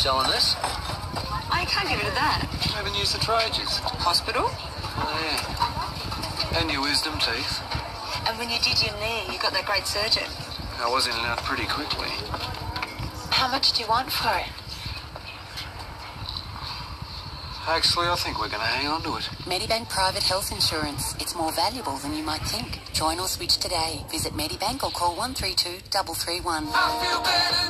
selling this. I can't give it to that. You haven't used it for ages. Hospital? Oh, yeah. And your wisdom teeth. And when you did your knee, you got that great surgeon. I was in and out pretty quickly. How much do you want for it? Actually, I think we're going to hang on to it. Medibank Private Health Insurance. It's more valuable than you might think. Join or switch today. Visit Medibank or call 132 331. I feel better now.